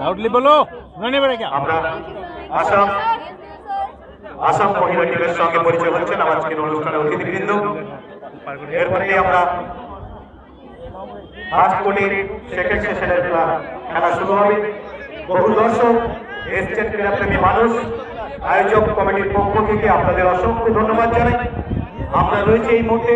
Loudly বলো। শুনে বেড়ে আমরা আসাম আসাম মহিলা টিমের সঙ্গে পরিচয় হচ্ছেন আমার আজকের অনুষ্ঠানের অতিথিবৃন্দ। এরপরে আমরা আজ কোটির সেকেন্ড সেশনের খেলা শুরু হবে। বহু দর্শক, এসছেন ক্রীড়াপ্রেমী মানুষ। আয়োজক কমিটির পক্ষ থেকে আপনাদের অসংখ্য ধন্যবাদ জানাই। আমরা রয়েছে এই মুহূর্তে।